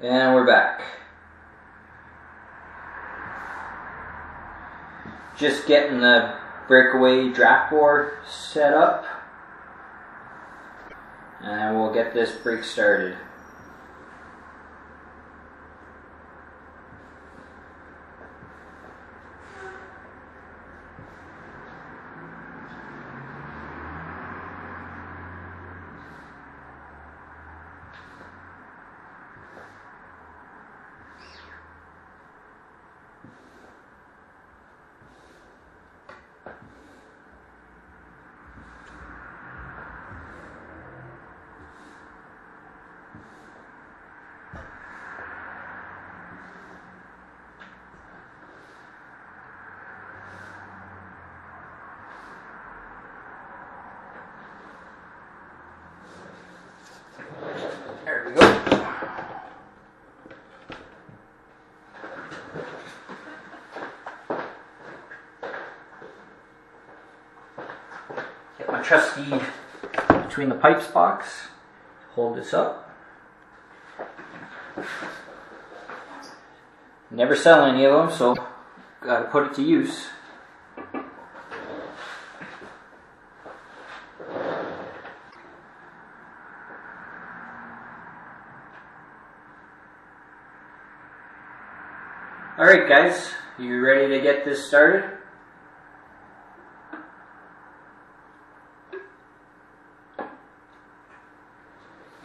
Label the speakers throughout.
Speaker 1: And we're back. Just getting the breakaway draft board set up. And we'll get this break started. Trusty between the pipes box. Hold this up. Never sell any of them, so gotta put it to use. Alright guys, you ready to get this started?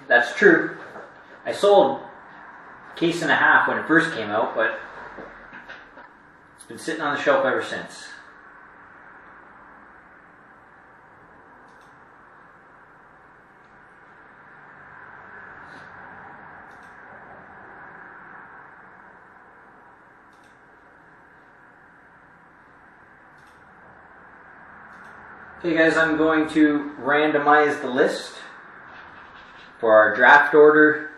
Speaker 1: That's true. I sold case and a half when it first came out, but it's been sitting on the shelf ever since. Okay guys, I'm going to randomize the list for our draft order.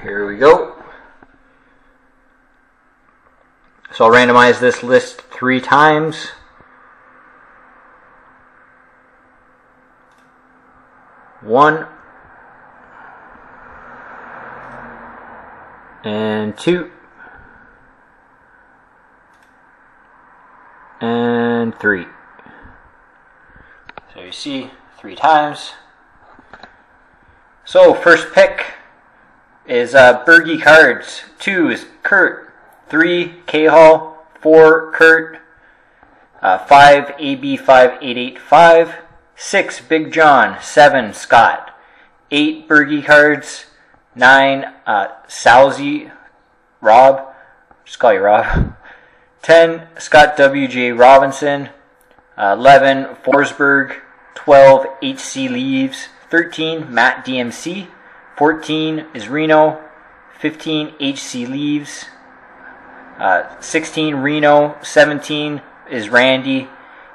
Speaker 1: Here we go. So I'll randomize this list three times. One and two and three. So you see three times. So first pick is uh, Bergie cards. Two is Kurt. Three K Hall. Four Kurt. Uh, five AB five eight eight five. Six Big John. Seven Scott. Eight Bergie cards. Nine uh, Salzy Rob. Just call you Rob. 10, Scott W.J. Robinson. Uh, 11, Forsberg. 12, H.C. Leaves. 13, Matt DMC. 14 is Reno. 15, H.C. Leaves. Uh, 16, Reno. 17 is Randy.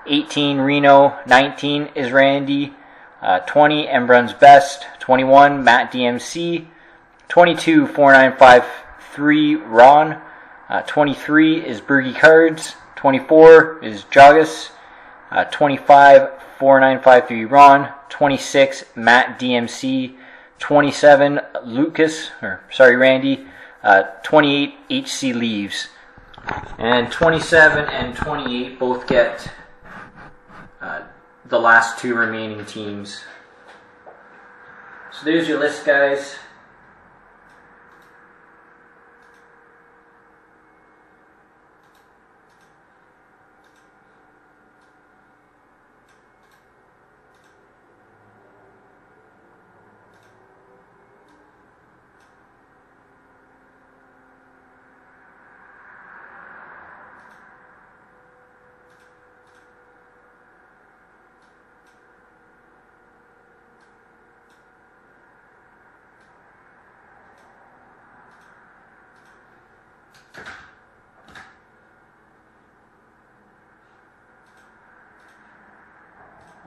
Speaker 1: 18, Reno. 19 is Randy. Uh, 20, Embrun's Best. 21, Matt DMC. 22, 4953, Ron. Uh, 23 is Bergie Cards. 24 is Jogus. Uh, 25, 4953 Ron. 26, Matt DMC. 27, Lucas, or sorry, Randy. Uh, 28, HC Leaves. And 27 and 28 both get uh, the last two remaining teams. So there's your list, guys.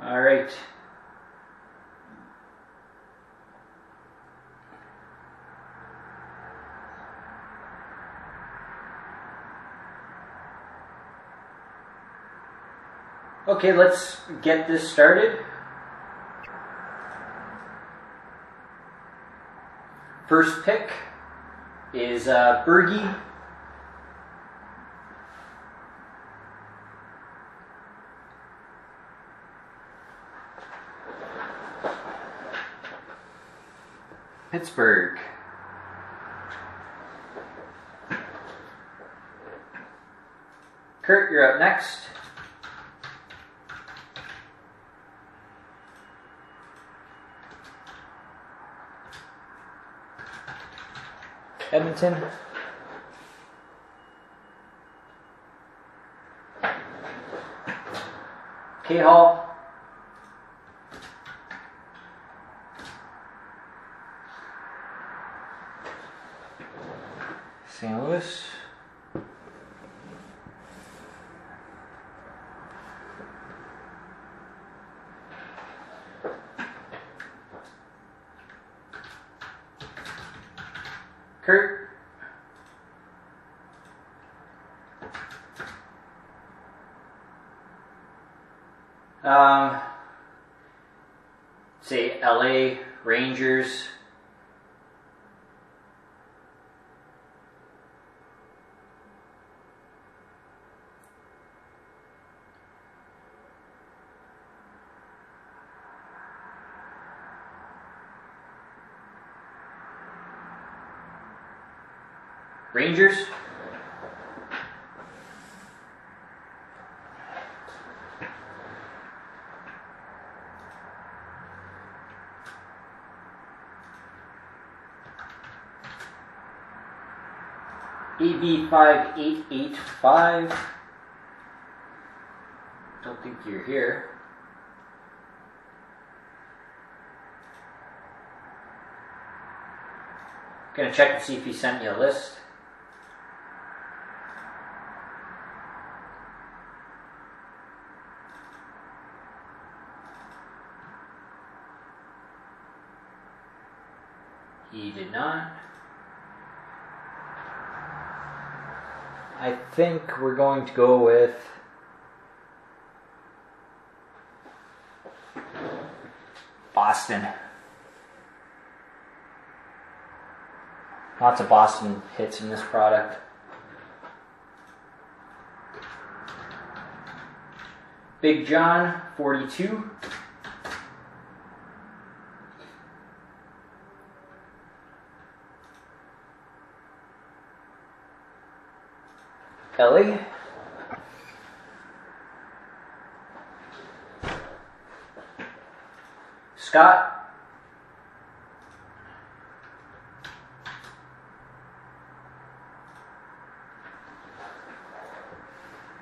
Speaker 1: All right. Okay, let's get this started. First pick is uh, Bergie. Pittsburgh. Kurt, you're up next. Edmonton. K Hall. St. Louis. Kurt. Um, say LA Rangers. Rangers. Five eight eight five. Don't think you're here. Gonna check and see if he sent me a list. He did not. I think we're going to go with Boston. Lots of Boston hits in this product. Big John, 42. LA. Scott.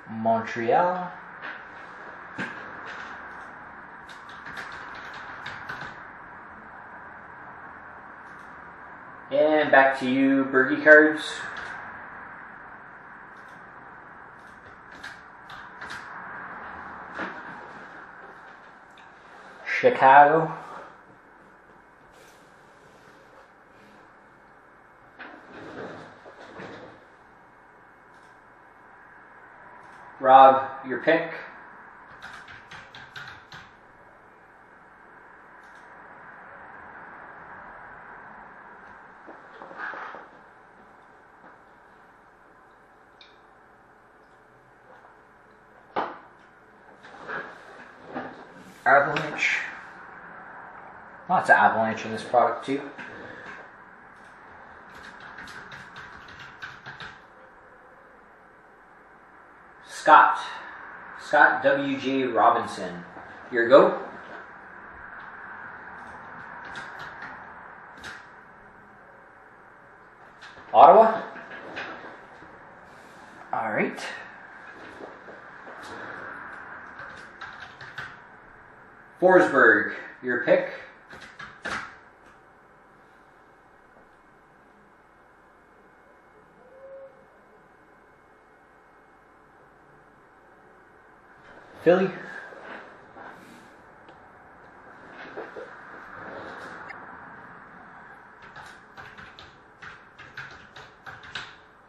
Speaker 1: Montreal. And back to you, Bergie cards. Chicago. Rob, your pick. Avalanche. Lots of avalanche in this product too. Scott. Scott W.J. Robinson. Your go. Ottawa. All right. Forsberg, your pick. Philly.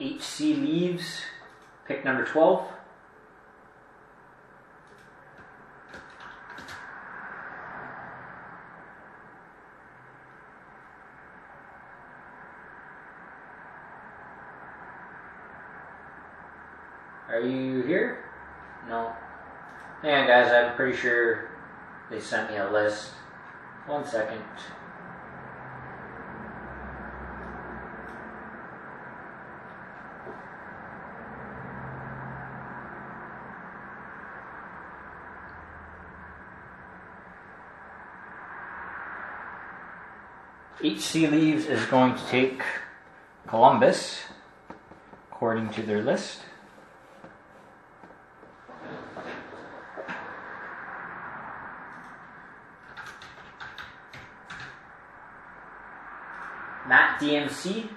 Speaker 1: HC leaves, pick number 12. Are you here? No. On, guys. I'm pretty sure they sent me a list. One second. HC Leaves is going to take Columbus, according to their list. Matt DMC,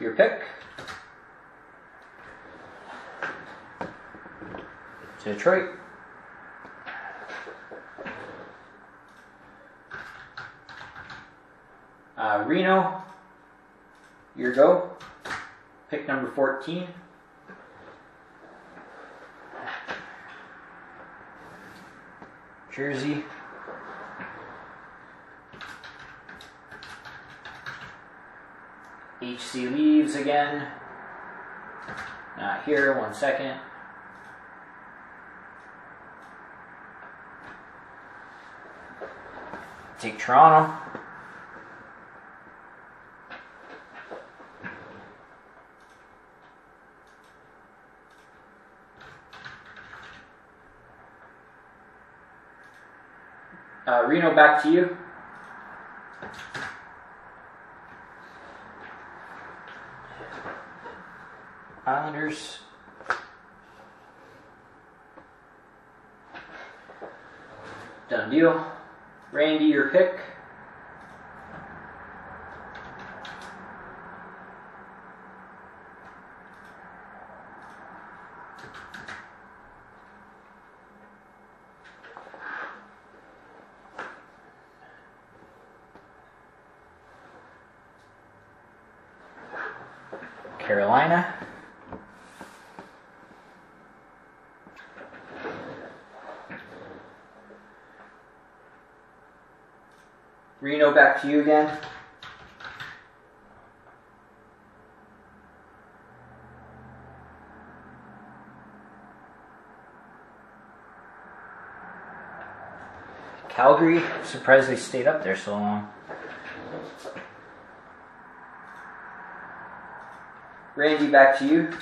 Speaker 1: your pick. Detroit. Uh, Reno, your go. Pick number 14. Jersey. HC leaves again. Not here, one second. Take Toronto. Uh, Reno, back to you. Islanders. Done deal. Randy, your pick. Carolina. Reno, back to you again. Calgary, surprised they stayed up there so long. Randy, back to you.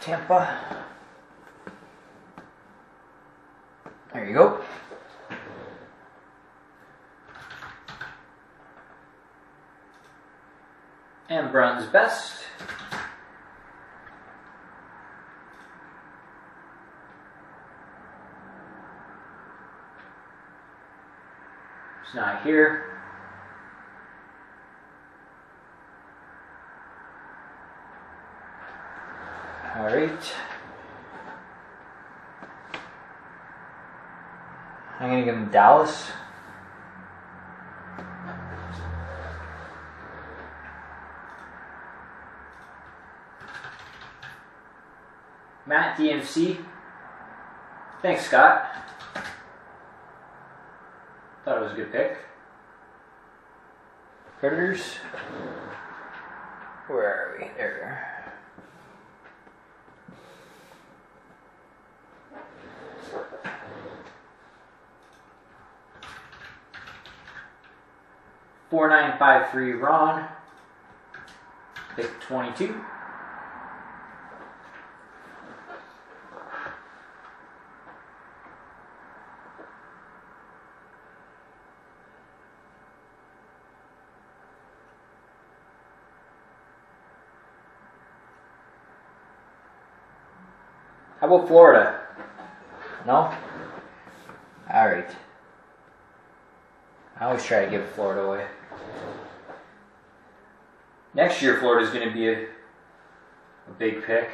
Speaker 1: Tampa. There you go. Embrun's best. It's not here. All right. I'm going to give him Dallas. Matt DMC. Thanks, Scott. Thought it was a good pick. Predators. 4953 Ron, pick 22. How about Florida? No? Alright. I always try to give Florida away. Next year, Florida's going to be a, a big pick.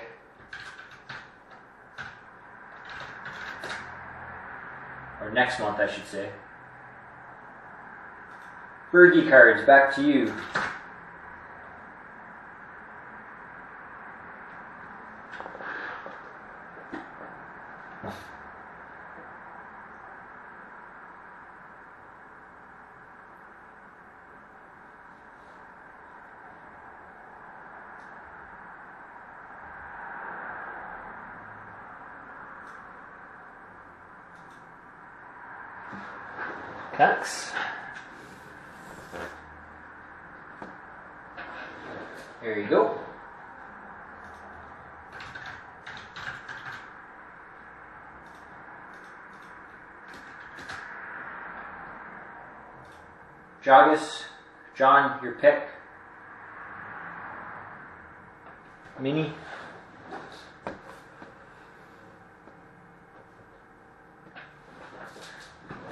Speaker 1: Or next month, I should say. Bergie cards, back to you. Canucks. There you go. Joggis, John, your pick. Mini.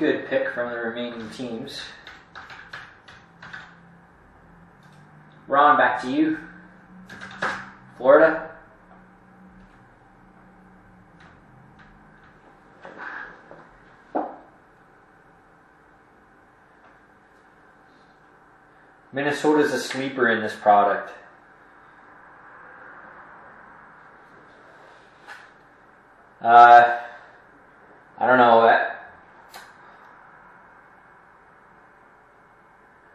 Speaker 1: Good pick from the remaining teams. Ron, back to you. Florida. Minnesota's a sleeper in this product. Uh, I don't know. I,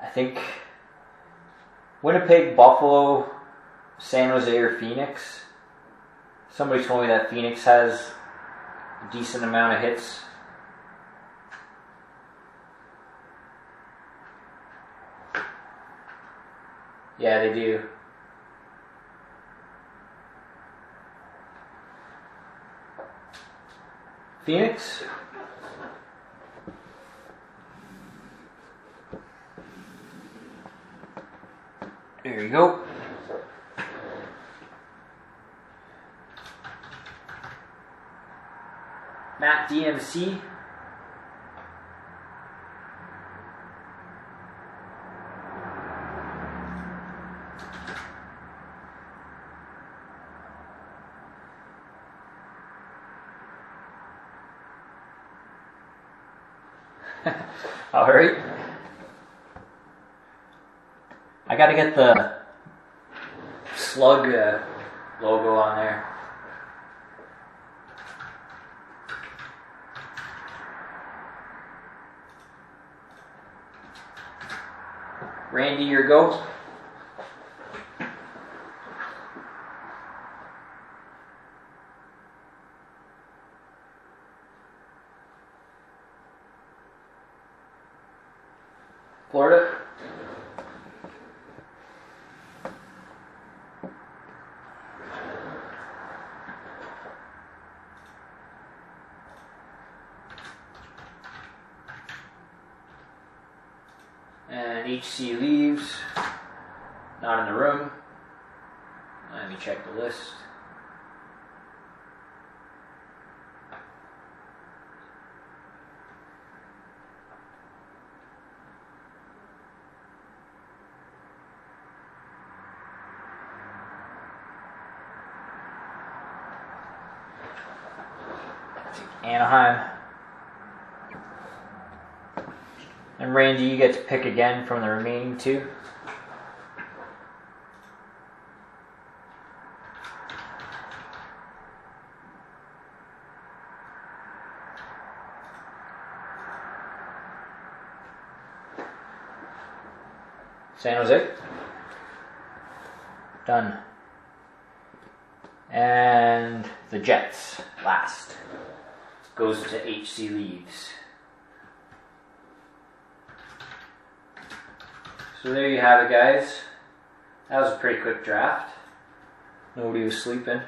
Speaker 1: I think Winnipeg, Buffalo, San Jose, or Phoenix. Somebody told me that Phoenix has a decent amount of hits. Yeah, they do. Phoenix? You go. Matt DMC. All right. I gotta get the slug uh, logo on there. Randy, your go. Florida. And HC leaves. Not in the room. Let me check the list. Anaheim. And Randy, you get to pick again from the remaining two. San Jose. Done. And the Jets last. Goes to HC Leaves. So there you have it, guys. That was a pretty quick draft. Nobody was sleeping.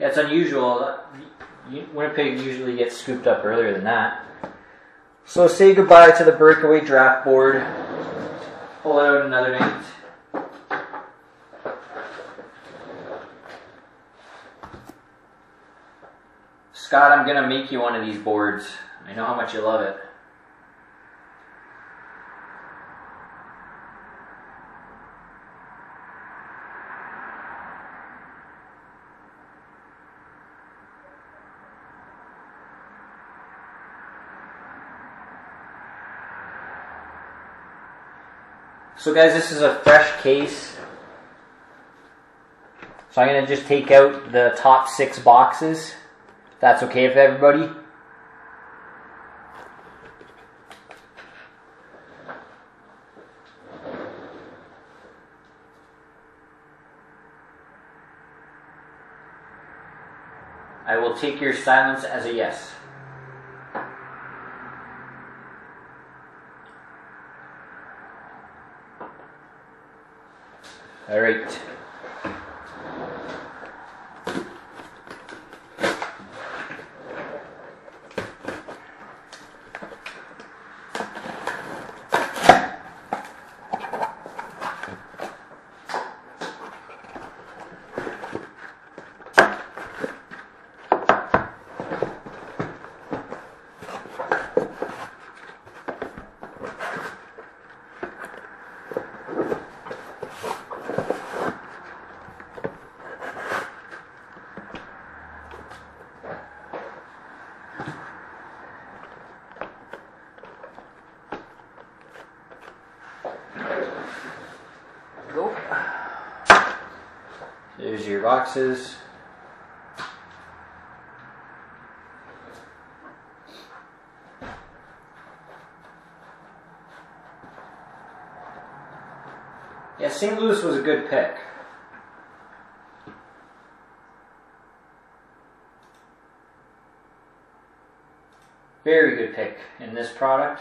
Speaker 1: Yeah, it's unusual. Winnipeg usually gets scooped up earlier than that. So say goodbye to the breakaway draft board. Pull out another night. Scott, I'm gonna make you one of these boards. I know how much you love it. So guys, this is a fresh case. So I'm going to just take out the top six boxes. That's okay for everybody. I will take your silence as a yes. All right. Go. There's your boxes. Yeah, St. Louis was a good pick. Very good pick in this product.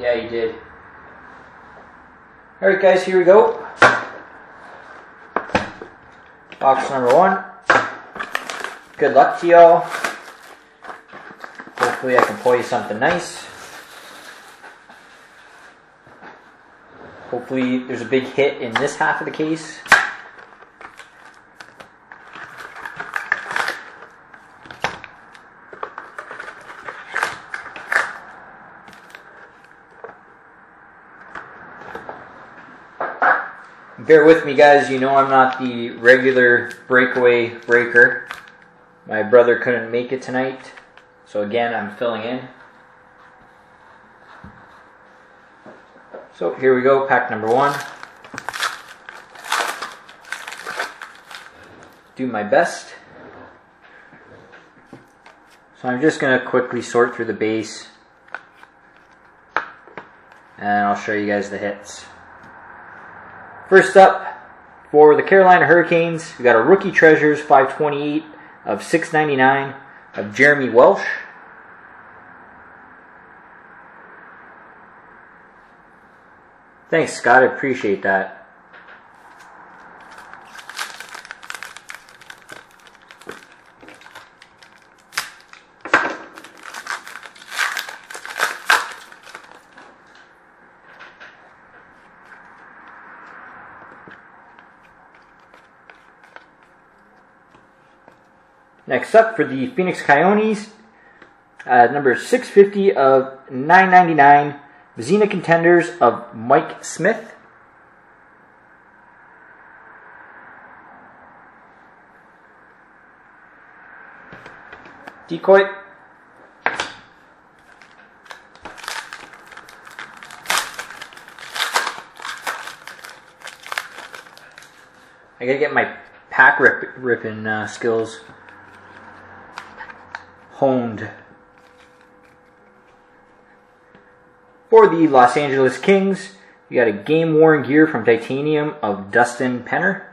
Speaker 1: Yeah, you did. Alright, guys, here we go. Box number one. Good luck to y'all. Hopefully, I can pull you something nice. Hopefully, there's a big hit in this half of the case. Bear with me, guys. You know I'm not the regular breakaway breaker. My brother couldn't make it tonight, so again, I'm filling in. So here we go, pack number one. Do my best. So I'm just going to quickly sort through the base, and I'll show you guys the hits. First up, for the Carolina Hurricanes, we got a rookie treasures 528 of 699 of Jeremy Welsh. Thanks, Scott. I appreciate that. Next up for the Phoenix Coyotes, uh, number 650 of 999, Vezina Contenders of Mike Smith. Decoy. I gotta get my pack rip, ripping uh, skills honed. For the Los Angeles Kings, you got a game worn gear from Titanium of Dustin Penner.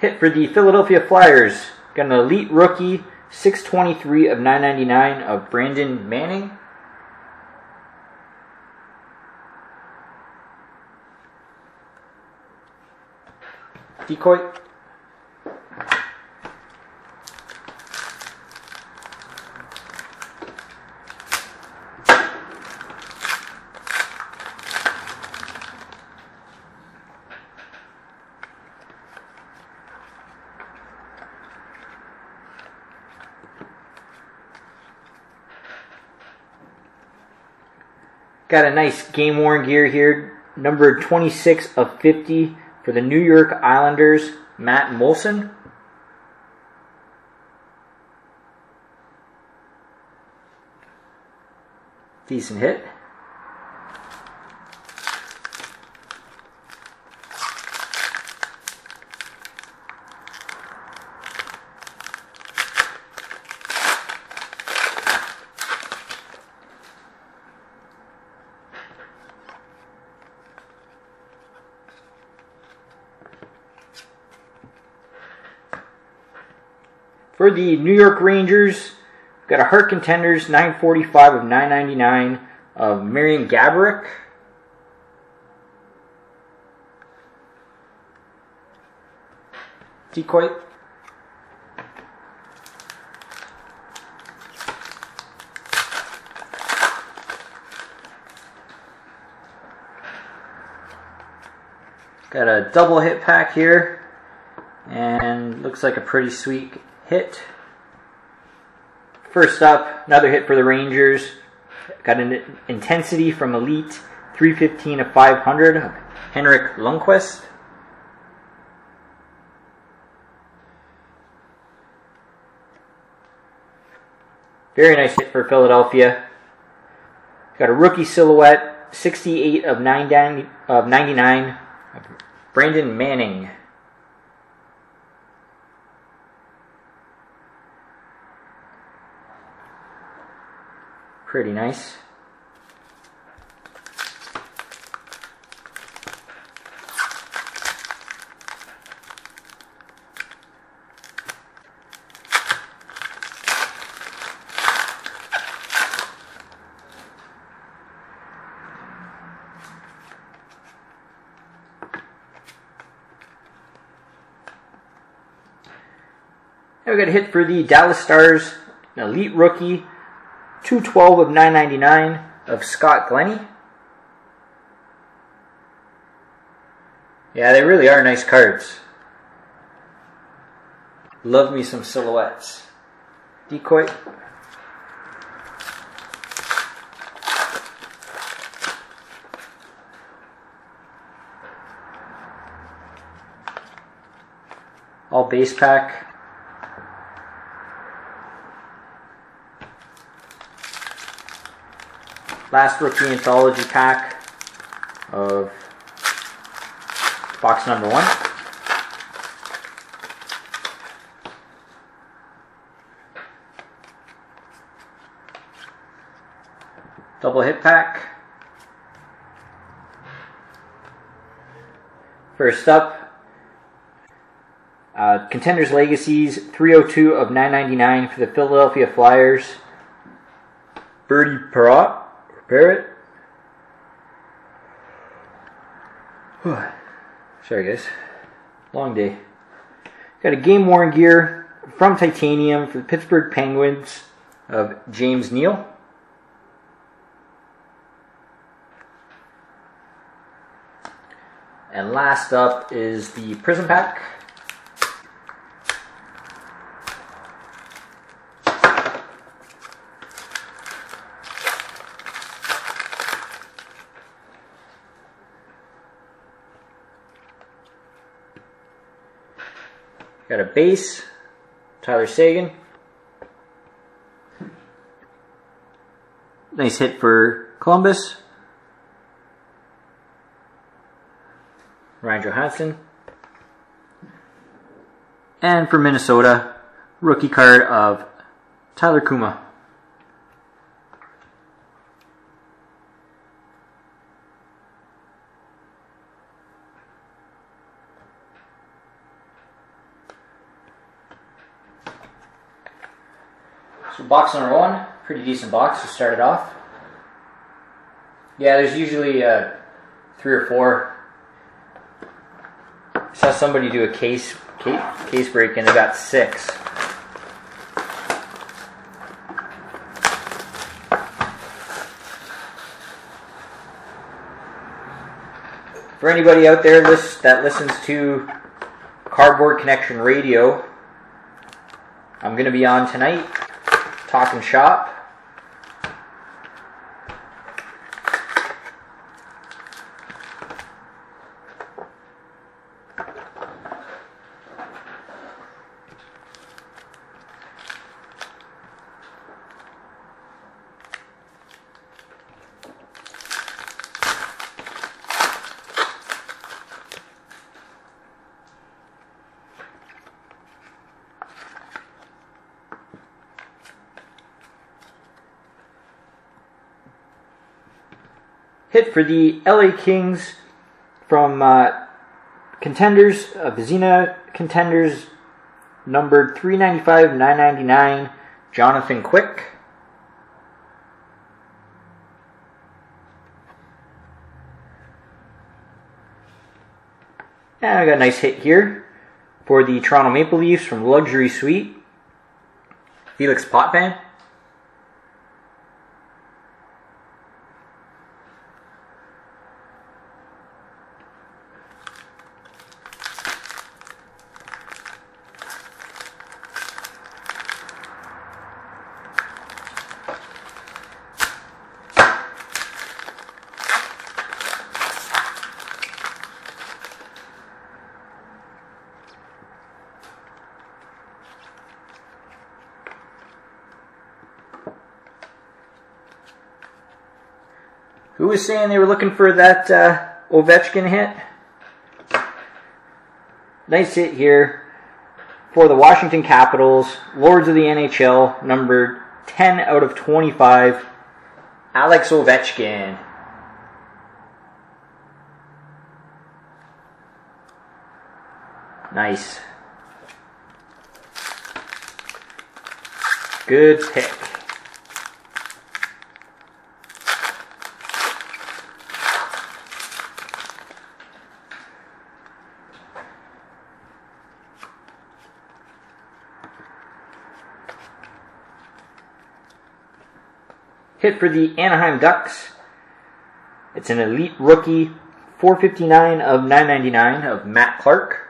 Speaker 1: Hit for the Philadelphia Flyers. Got an elite rookie, 623 of 999 of Brandon Manning. Decoy. Got a nice game worn gear here, number 26 of 50 for the New York Islanders, Matt Moulson. Decent hit. For the New York Rangers, got a Hart Contenders 945 of 999 of Marian Gaborik. Decoy. Got a double hit pack here and looks like a pretty sweet hit. First up, another hit for the Rangers. Got an intensity from Elite 315 of 500 Henrik Lundqvist. Very nice hit for Philadelphia. Got a rookie silhouette, 68 of 99 of 99 Brandon Manning. Pretty nice. We got a hit for the Dallas Stars, an elite rookie, 212 of 999 of Scott Glennie. Yeah, they really are nice cards. Love me some silhouettes. Decoy. All base pack. Last rookie anthology pack of box number one. Double hit pack. First up, uh, Contenders Legacies 302 of 999 for the Philadelphia Flyers. Birdie Parrott. Parent. Sorry, guys. Long day. Got a game worn gear from Titanium for the Pittsburgh Penguins of James Neal. And last up is the Prism Pack. Got a base, Tyler Seguin. Nice hit for Columbus. Ryan Johansen. And for Minnesota, rookie card of Tyler Cuma. So box number one, pretty decent box to start it off. Yeah, there's usually uh, three or four. I saw somebody do a case case, case break and they got six. For anybody out there that listens to Cardboard Connection Radio, I'm going to be on tonight talking shop.
Speaker 2: For the LA Kings from uh, contenders, uh, Vezina contenders, numbered 395 999, Jonathan Quick. And I got a nice hit here for the Toronto Maple Leafs from Luxury Suite, Felix Potvin. Who was saying they were looking for that uh, Ovechkin hit? Nice hit here for the Washington Capitals, Lords of the NHL, numbered 10 out of 25, Alex Ovechkin. Nice. Good pick. For the Anaheim Ducks. It's an elite rookie, 459 of 999 of Matt Clark.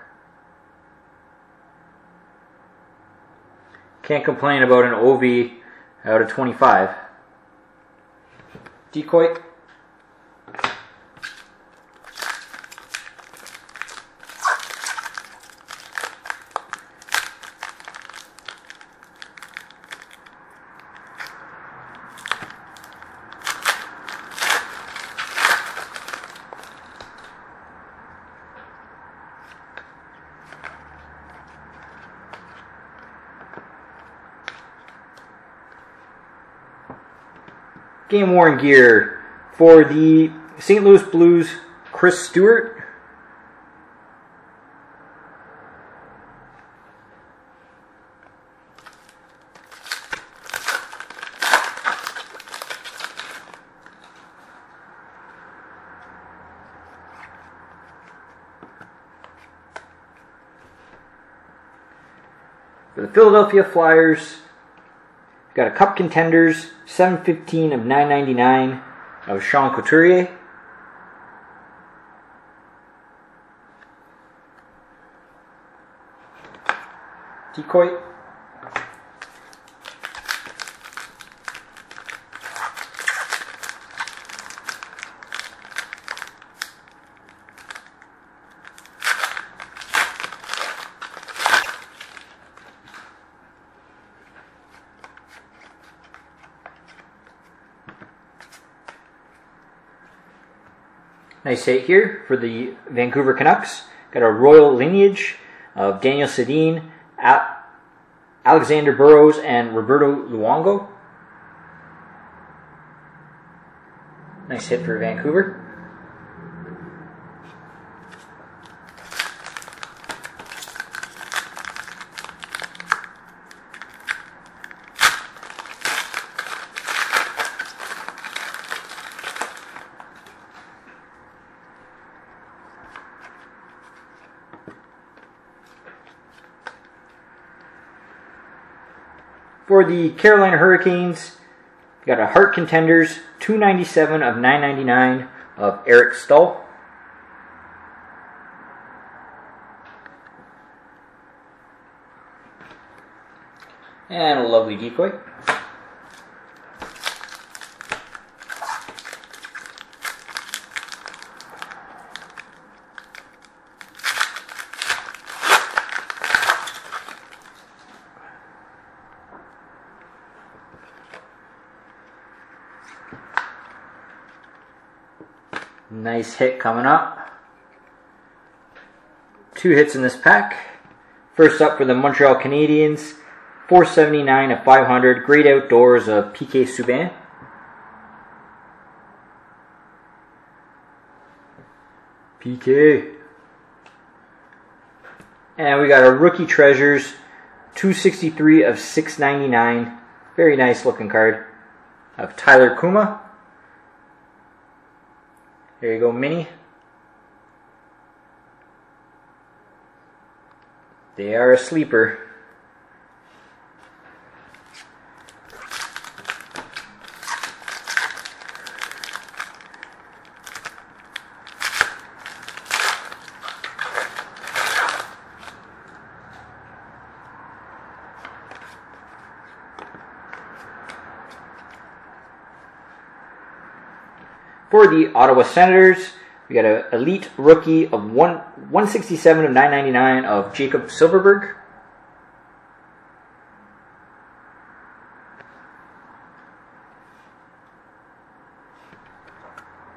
Speaker 2: Can't complain about an OV out of 25. Decoy. Game worn gear for the St. Louis Blues, Chris Stewart. For the Philadelphia Flyers, got a Cup Contenders 715 of 999 of Sean Couturier. Decoy. Hit here for the Vancouver Canucks. Got a royal lineage of Daniel Sedin, Alexander Burrows, and Roberto Luongo. Nice hit for Vancouver. For the Carolina Hurricanes, got a Heart Contenders 297 of 999 of Eric Staal. And a lovely decoy. Nice hit coming up. Two hits in this pack. First up for the Montreal Canadiens, 479 of 500. Great outdoors of PK Subban. PK. And we got a rookie treasures, 263 of 699. Very nice looking card of Tyler Cuma. There you go, mini. They are a sleeper. For the Ottawa Senators, we got an elite rookie of one 167 of 999 of Jakob Silfverberg.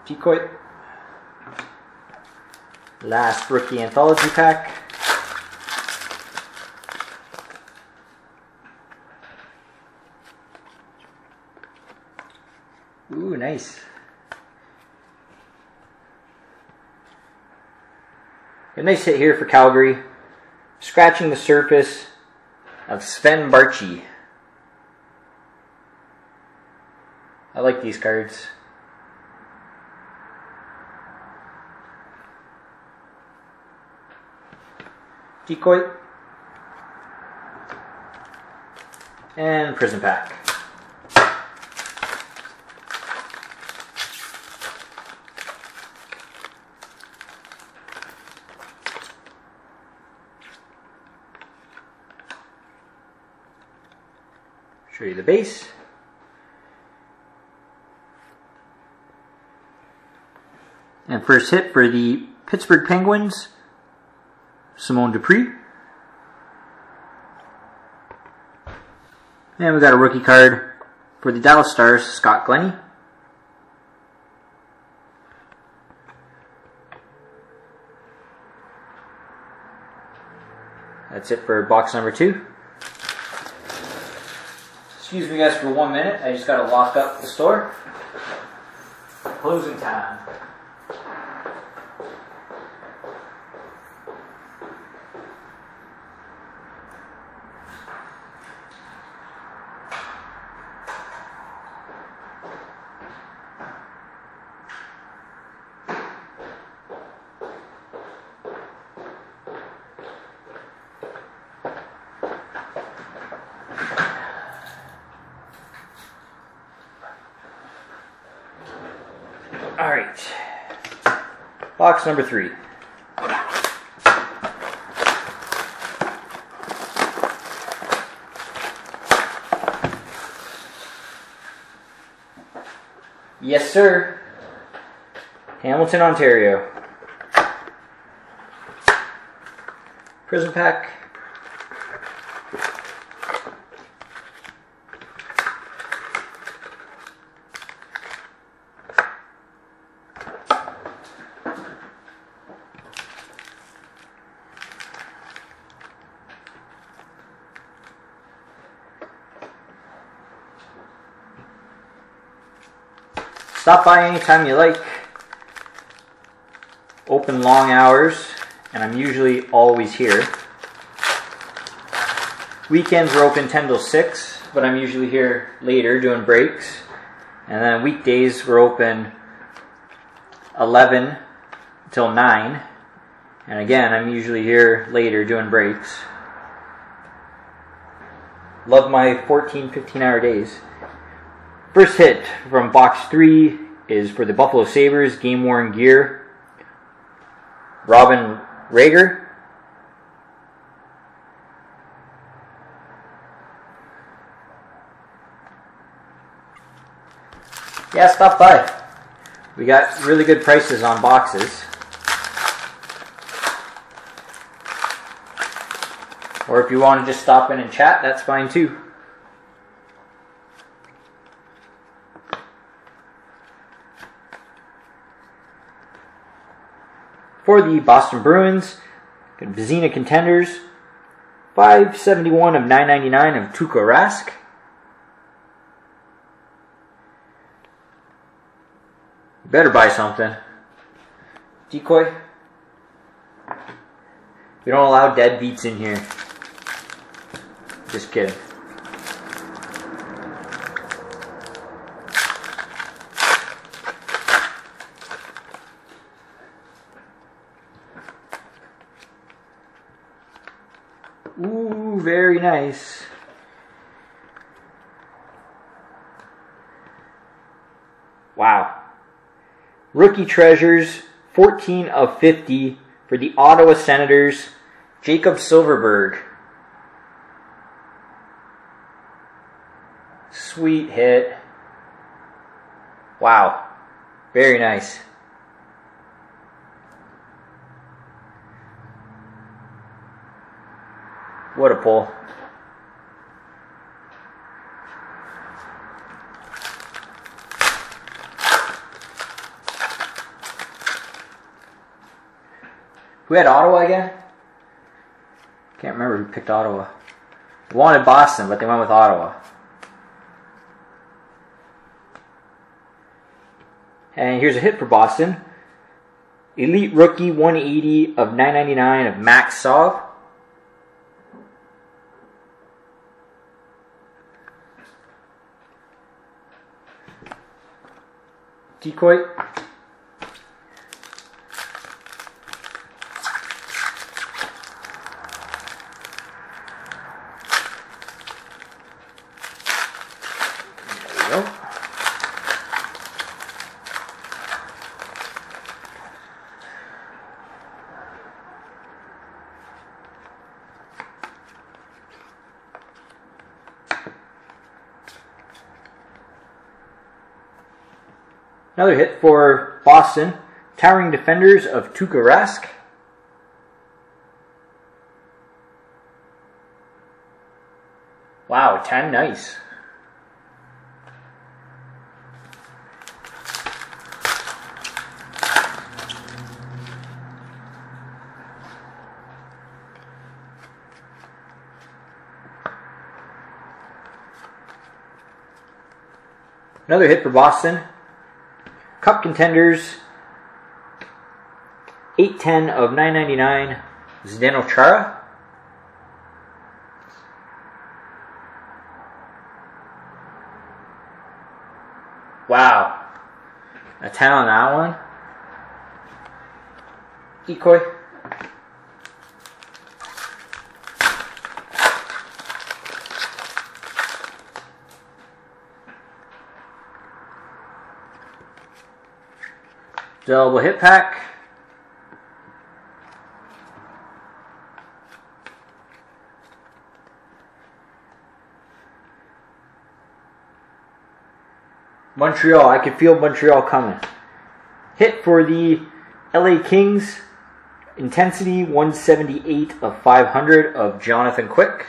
Speaker 2: Decoy. Last rookie anthology pack. Ooh, nice. A they sit here for Calgary. Scratching the surface of Sven Baertschi. I like these cards. Decoy. And Prison Pack. Show you the base. And first hit for the Pittsburgh Penguins, Simon Despres. And we got a rookie card for the Dallas Stars, Scott Glennie. That's it for box number two. Excuse me guys for one minute. I just gotta lock up the store. Closing time. All right. Number three. Yes, sir. Hamilton, Ontario. Prison pack. Stop by anytime you like. Open long hours, and I'm usually always here. Weekends are open 10 till 6, but I'm usually here later doing breaks. And then weekdays we're open 11 till 9. And again, I'm usually here later doing breaks. Love my 14, 15 hour days. First hit from box three is for the Buffalo Sabres game worn gear. Robyn Regehr. Yeah, stop by. We got really good prices on boxes. Or if you want to just stop in and chat, that's fine too. for the Boston Bruins. Vezina contenders. 571 of 999 of Tuukka Rask. Better buy something. Decoy. We don't allow deadbeats in here. Just kidding. Nice. Wow. Rookie treasures 14 of 50 for the Ottawa Senators, Jakob Silfverberg. Sweet hit. Wow. Very nice. What a pull. Who had Ottawa again? Can't remember who picked Ottawa. Wanted Boston, but they went with Ottawa. And here's a hit for Boston. Elite rookie 180 of 999 of Max Sauve. Decoy. There we go. Another hit for Boston. Towering defenders of Tuukka Rask. Wow, 10, nice. Another hit for Boston. Contenders. 810 of 999. Zdeno Chara. Wow. A 10 on that one. Decoy. Double hit pack. Montreal. I can feel Montreal coming. Hit for the LA Kings. Intensity 178 of 500 of Jonathan Quick.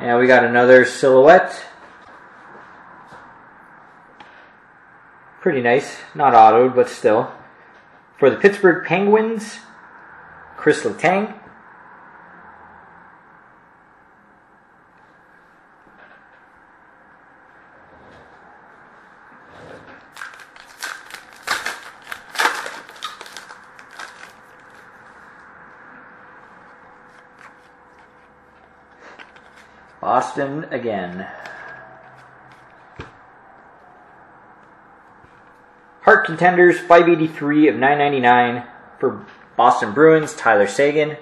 Speaker 2: And we got another silhouette. Pretty nice. Not autoed, but still. For the Pittsburgh Penguins, Chris Letang. Boston again. Contenders 583 of 999 for Boston Bruins, Tyler Seguin.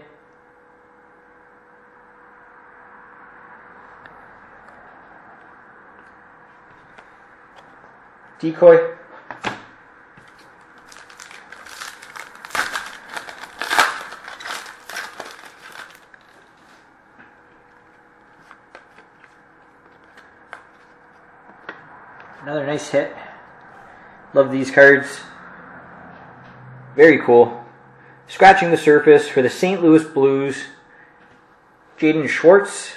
Speaker 2: Decoy. Another nice hit. Love these cards. Very cool. Scratching the surface for the St. Louis Blues. Jaden Schwartz.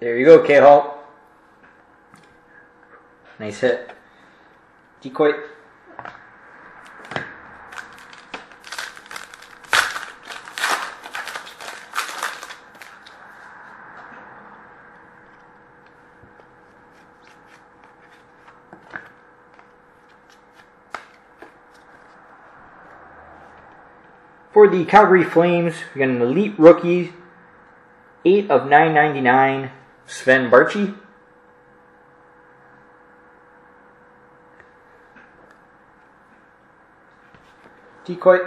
Speaker 2: There you go, K Hall. Nice hit. Decoy. For the Calgary Flames, we got an elite rookie, 8 of 999, Sven Baertschi. Decoy.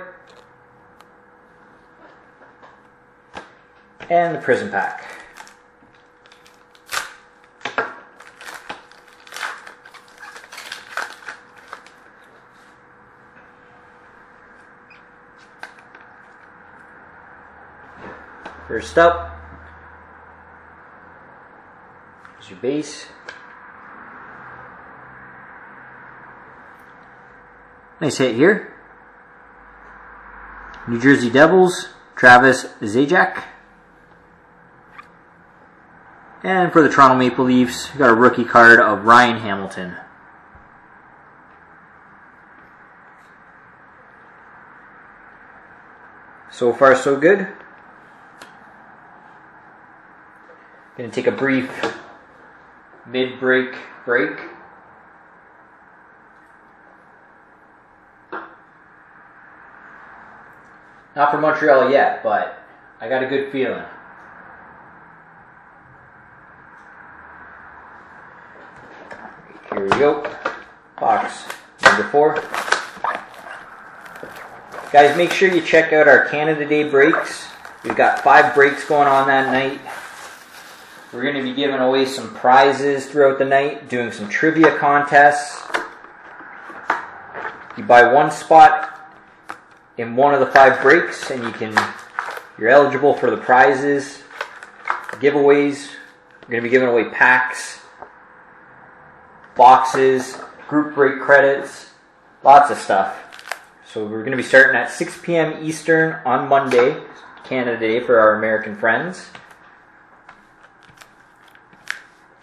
Speaker 2: And the prison pack. First up is your base. Nice hit here. New Jersey Devils, Travis Zajac. And for the Toronto Maple Leafs, got a rookie card of Ryan Hamilton. So far, so good. Gonna take a brief mid-break break. Not for Montreal yet, but I got a good feeling. Here we go. Box number four. Guys, make sure you check out our Canada Day breaks. We've got five breaks going on that night. We're going to be giving away some prizes throughout the night, doing some trivia contests. You buy one spot in one of the five breaks, and you can you're eligible for the prizes, giveaways. We're going to be giving away packs, boxes, group break credits, lots of stuff. So we're going to be starting at 6 p.m. Eastern on Monday, Canada Day for our American friends.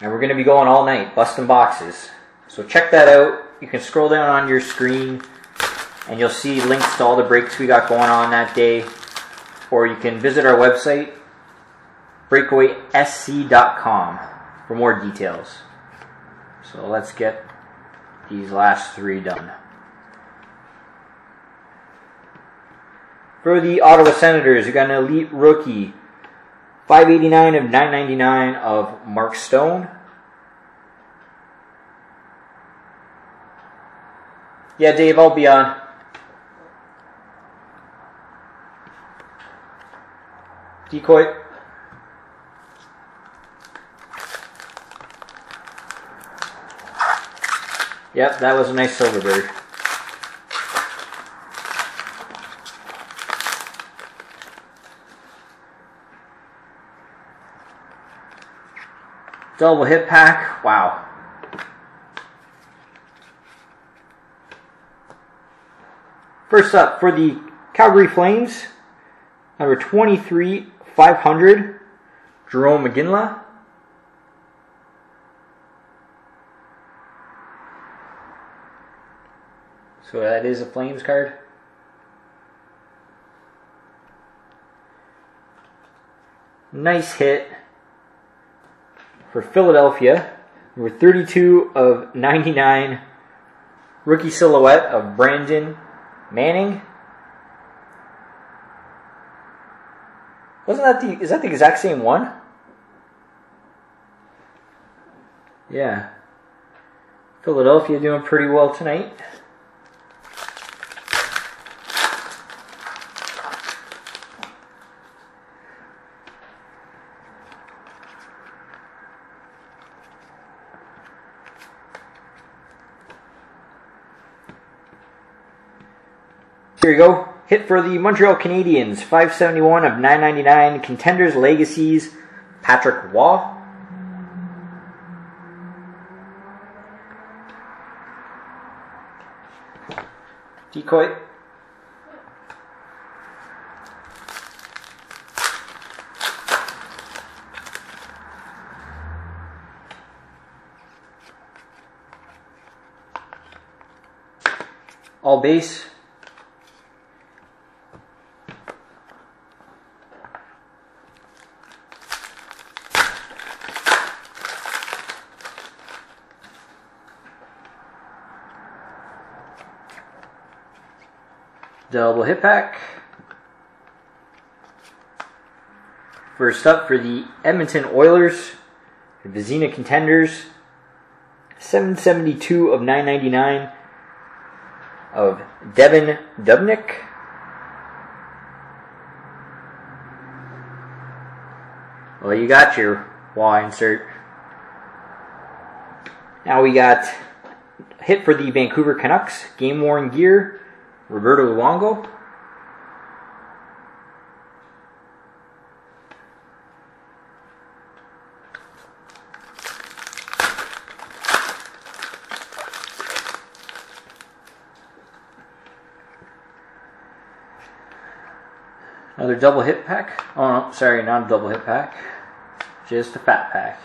Speaker 2: And we're going to be going all night, busting boxes. So check that out. You can scroll down on your screen and you'll see links to all the breaks we got going on that day. Or you can visit our website, breakawaysc.com, for more details. So let's get these last three done. For the Ottawa Senators, you got an elite rookie, 589 of 999 of Mark Stone. Yeah, Dave, I'll be on. Decoy. Yep, that was a nice silver bird. Double hit pack. Wow. First up for the Calgary Flames, number 23, 500, Jarome Iginla. So that is a Flames card. Nice hit for Philadelphia. Number 32 of 99. Rookie silhouette of Brandon Manning. Wasn't that the is that the exact same one? Yeah. Philadelphia doing pretty well tonight. Here you go. Hit for the Montreal Canadiens, 571 of 999. Contenders Legacies, Patrick Roy. Decoy. All base. Double hit pack. First up for the Edmonton Oilers, the Vezina contenders, 772 of 999 of Devan Dubnyk. Well, you got your wall insert. Now we got hit for the Vancouver Canucks, game worn gear, Roberto Luongo. Another double hit pack. Oh no, sorry, not a double hit pack. Just a fat pack.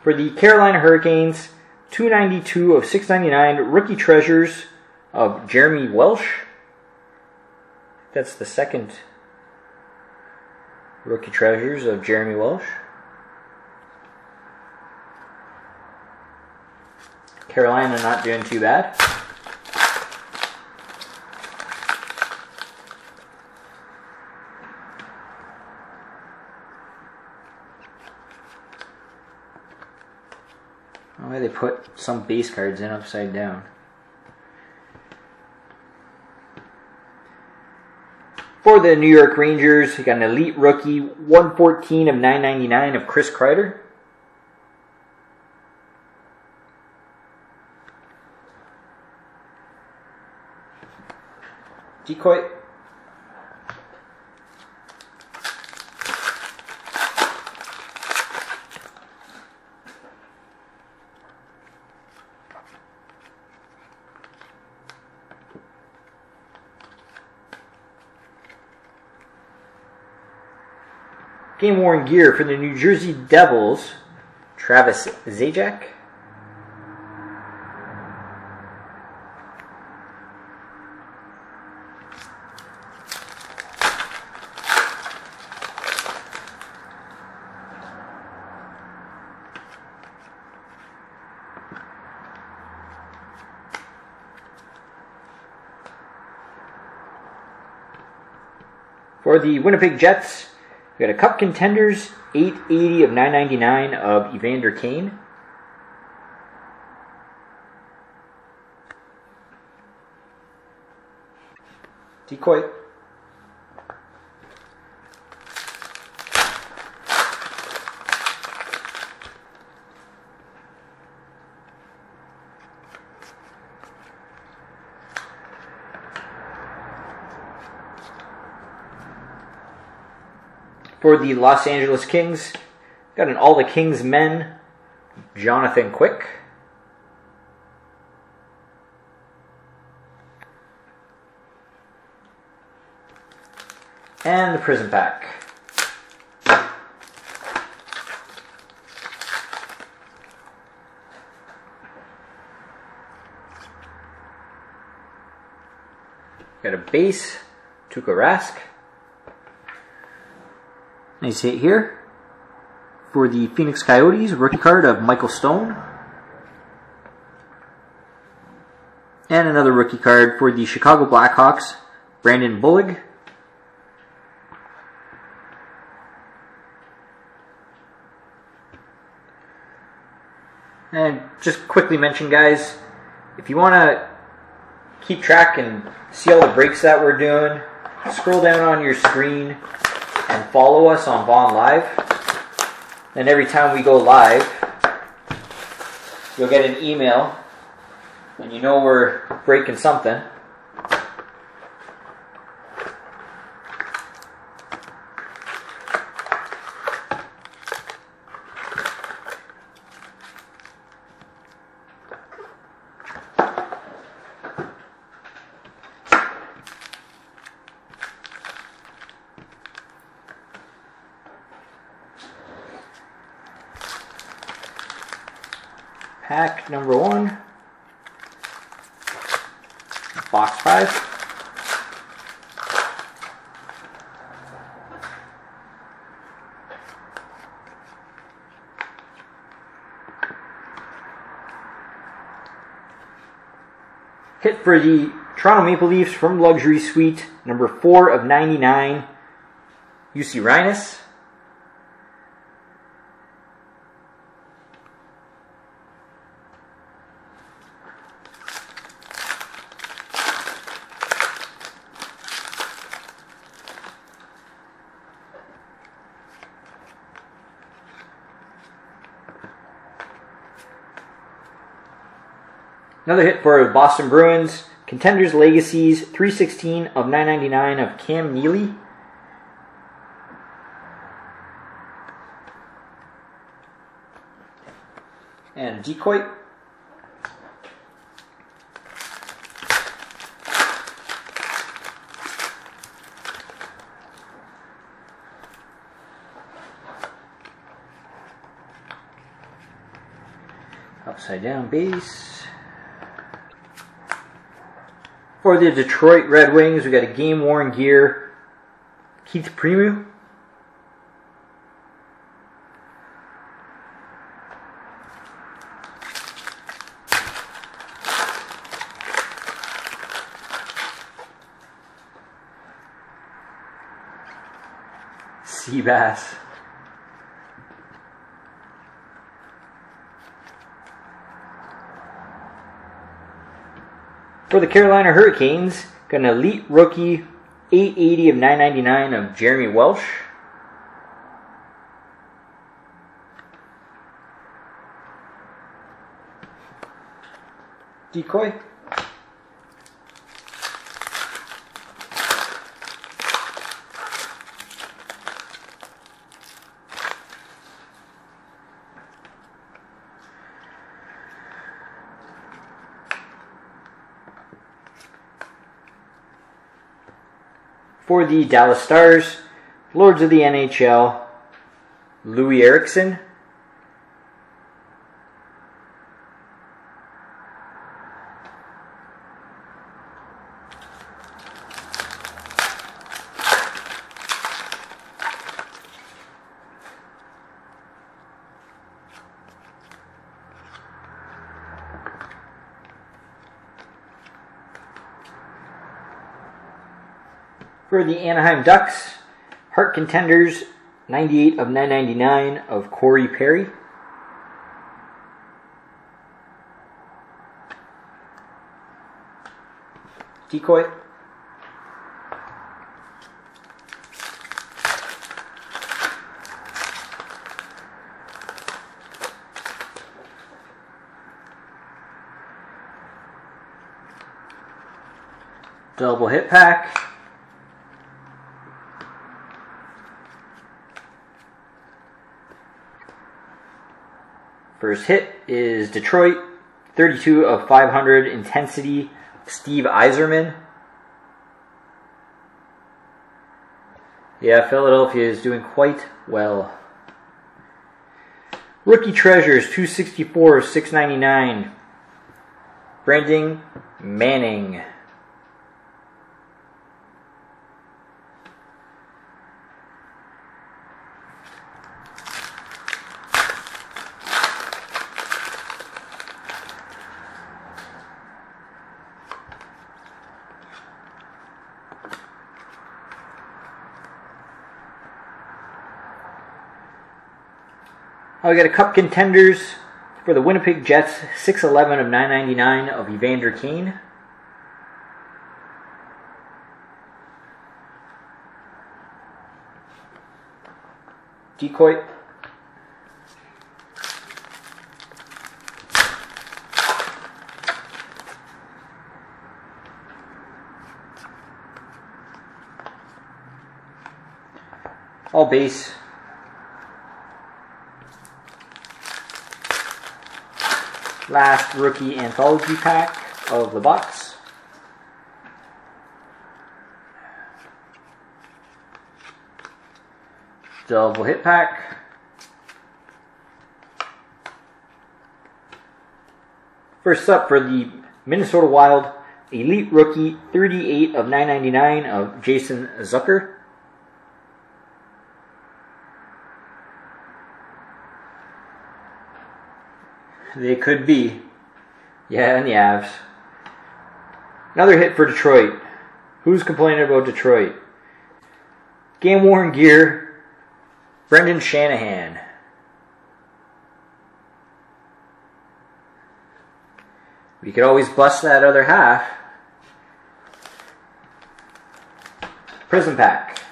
Speaker 2: For the Carolina Hurricanes, 292 of 699 rookie treasures of Jeremy Welsh. That's the second rookie treasures of Jeremy Welsh. Carolina not doing too bad. Why they put some base cards in upside down? The New York Rangers, you got an elite rookie, 114 of 999 of Chris Kreider. Decoy. Game worn gear for the New Jersey Devils, Travis Zajac. For the Winnipeg Jets, we got a Cup Contenders 880 of 999 of Evander Kane. Decoy. For the Los Angeles Kings, got an All the Kings men, Jonathan Quick. And the Prison Pack. Got a base, Tuukka Rask. Nice hit here. For the Phoenix Coyotes, rookie card of Michael Stone. And another rookie card for the Chicago Blackhawks, Brandon Bollig. And just quickly mention, guys, if you want to keep track and see all the breaks that we're doing, scroll down on your screen and follow us on Vaughn Live. And every time we go live, you'll get an email and you know we're breaking something. Pack number one. Box five. Hit for the Toronto Maple Leafs from Luxury Suite, number 4 of 99, Jussi Rynnas. Another hit for Boston Bruins. Contenders Legacies 316 of 999 of Cam Neely. And decoy. Upside down base. For the Detroit Red Wings, we got a game worn gear. Keith Primeau. Seabass. For the Carolina Hurricanes, got an elite rookie 880 of 999 of Jeremy Welsh. Decoy. The Dallas Stars, Lords of the NHL, Loui Eriksson. For the Anaheim Ducks, Heart Contenders 98 of 999 of Corey Perry. Decoy. Double hit pack. First hit is Detroit, 32 of 500 intensity, Steve Yzerman. Yeah, Philadelphia is doing quite well. Rookie Treasures, 264 of 699. Brandon Manning. I got a cup contenders for the Winnipeg Jets, 611 of 999 of Evander Kane. Decoy. All base. Last rookie anthology pack of the box. Double hit pack. First up for the Minnesota Wild Elite Rookie 38 of 999 of Jason Zucker. They could be. Yeah, and the Avs. Another hit for Detroit. Who's complaining about Detroit? Game worn gear. Brendan Shanahan. We could always bust that other half. Prism pack.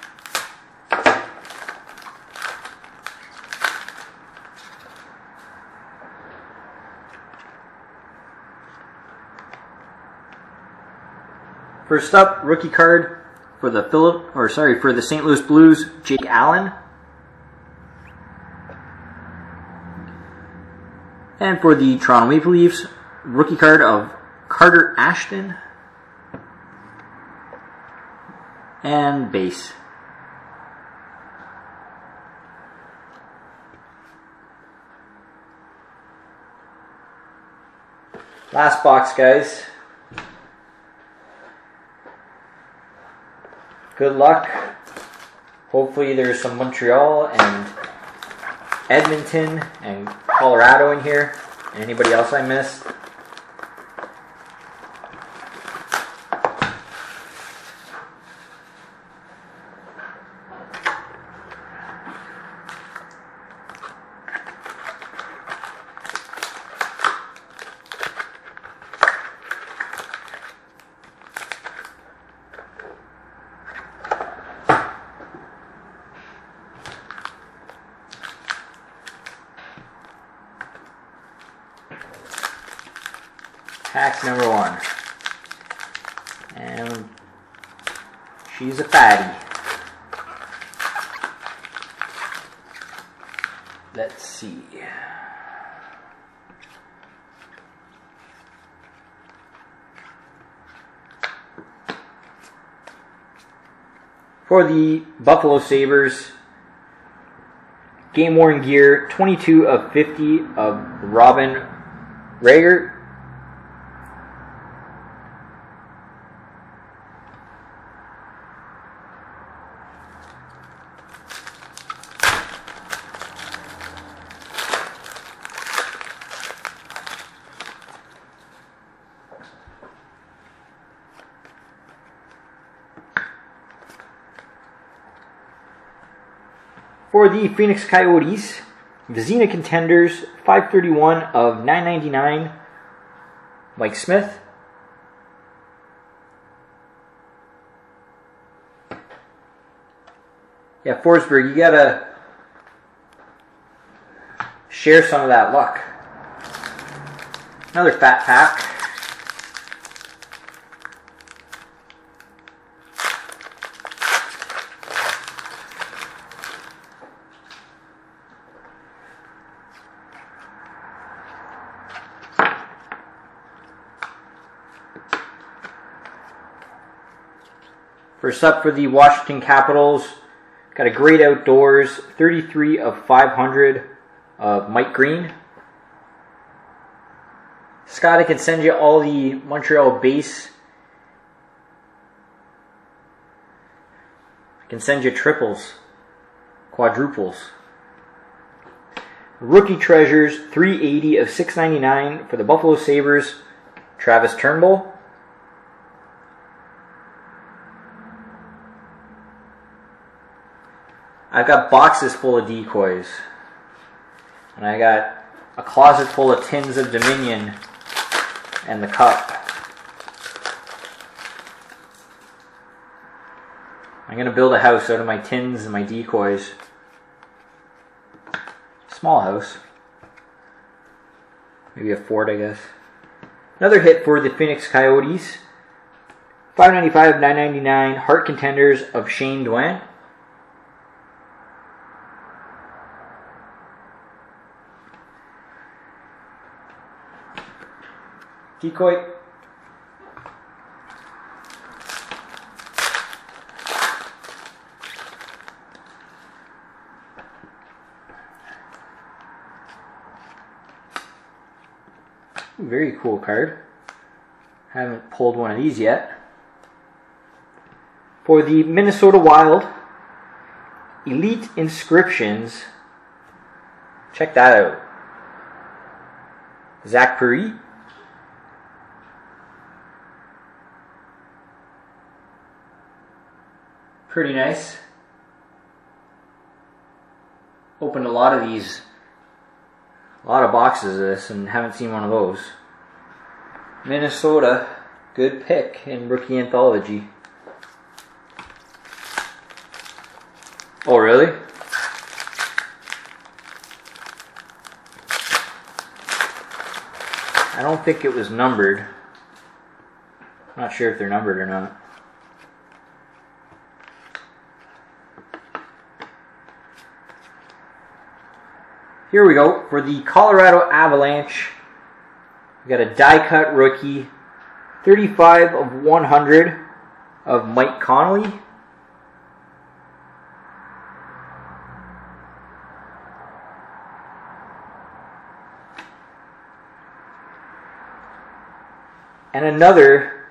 Speaker 2: First up, rookie card for the Philip or sorry for the St. Louis Blues, Jake Allen. And for the Toronto Maple Leafs, rookie card of Carter Ashton. And base. Last box, guys. Good luck. Hopefully, there's some Montreal and Edmonton and Colorado in here. Anybody else I missed? Pack number one. And she's a fatty. Let's see. For the Buffalo Sabres, game worn gear 22 of 50 of Robyn Regehr. For the Phoenix Coyotes, Vezina Contenders 531 of 999, Mike Smith. Yeah, Forsberg, you gotta share some of that luck. Another fat pack. Up for the Washington Capitals, got a great outdoors, 33 of 500 of Mike Green. Scott, I can send you all the Montreal base. I can send you triples, quadruples. Rookie Treasures, 380 of 699 for the Buffalo Sabres, Travis Turnbull. I've got boxes full of decoys. And I got a closet full of tins of Dominion and the cup. I'm going to build a house out of my tins and my decoys. Small house. Maybe a fort, I guess. Another hit for the Phoenix Coyotes. 595 999 Hart Contenders of Shane Doan. Decoy. Very cool card. Haven't pulled one of these yet. For the Minnesota Wild, Elite Inscriptions. Check that out. Zach Parise. Pretty nice. Opened a lot of these, a lot of boxes of this, and haven't seen one of those. Minnesota, good pick in rookie anthology. Oh, really? I don't think it was numbered. I'm Not sure if they're numbered or not. Here we go for the Colorado Avalanche. We got a die cut rookie, 35 of 100 of Mike Connolly. And another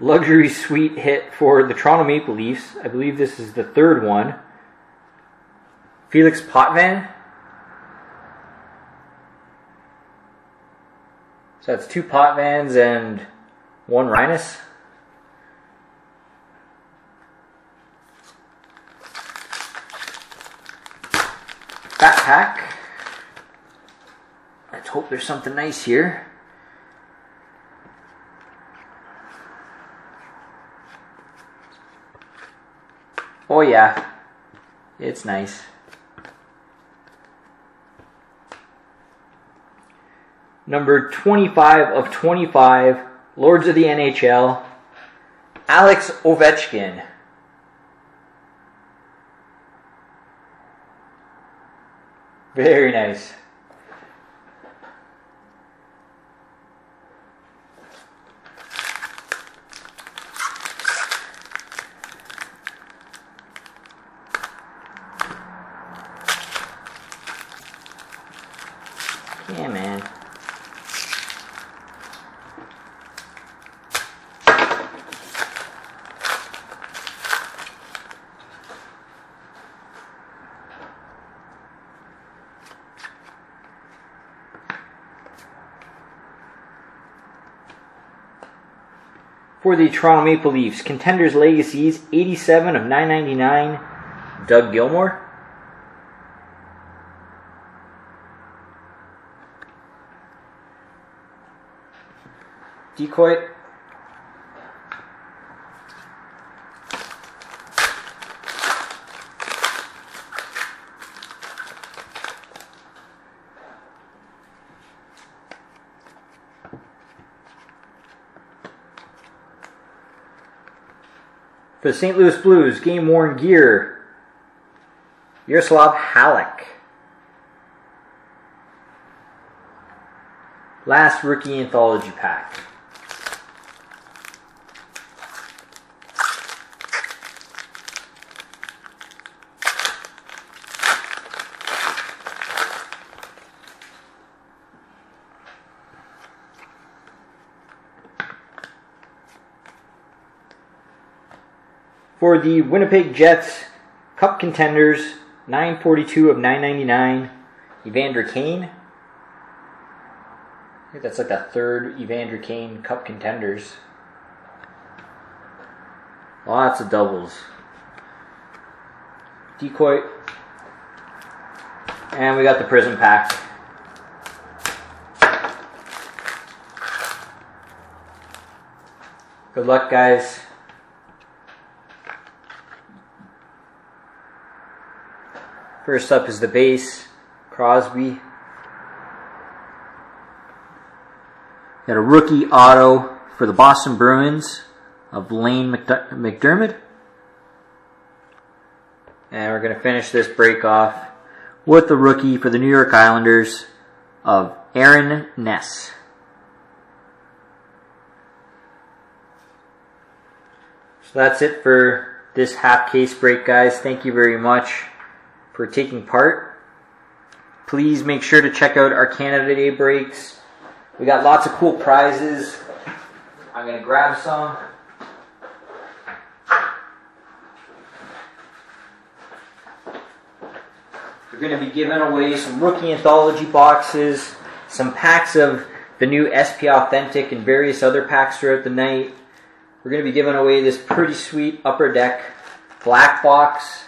Speaker 2: luxury suite hit for the Toronto Maple Leafs. I believe this is the third one. Felix Potvin. So that's two Potvins and one Rynnas. Backpack. pack. Let's hope there's something nice here. Oh yeah, it's nice. Number 25 of 25, Lords of the NHL, Alex Ovechkin. Very nice. Yeah, man. For the Toronto Maple Leafs, Contenders Legacies, 87 of 999, Doug Gilmour. Decoy. For the St. Louis Blues, game worn gear, Yaroslav Halak. Last rookie anthology pack. For the Winnipeg Jets Cup contenders, 942 of 999, Evander Kane. I think that's like the third Evander Kane Cup contenders. Lots of doubles. Decoy. And we got the Prism pack. Good luck, guys. First up is the base, Crosby. Got a rookie auto for the Boston Bruins of Lane McD- MacDermid. And we're going to finish this break off with the rookie for the New York Islanders of Aaron Ness. So that's it for this half case break, guys. Thank you very much for taking part. Please make sure to check out our Canada Day breaks. We got lots of cool prizes. I'm going to grab some. We're going to be giving away some rookie anthology boxes, some packs of the new SP Authentic, and various other packs throughout the night. We're going to be giving away this pretty sweet upper deck black box.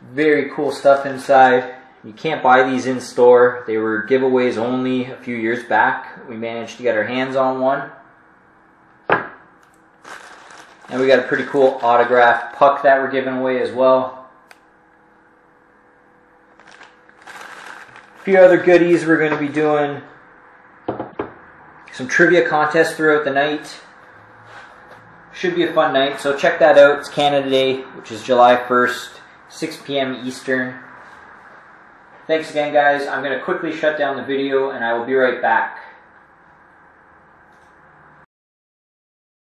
Speaker 2: Very cool stuff inside. You can't buy these in store. They were giveaways only a few years back. We managed to get our hands on one. And we got a pretty cool autograph puck that we're giving away as well. A few other goodies we're going to be doing. Some trivia contests throughout the night. Should be a fun night, so check that out. It's Canada Day, which is July 1st, 6 p.m. Eastern. Thanks again, guys. I'm going to quickly shut down the video and I will be right back.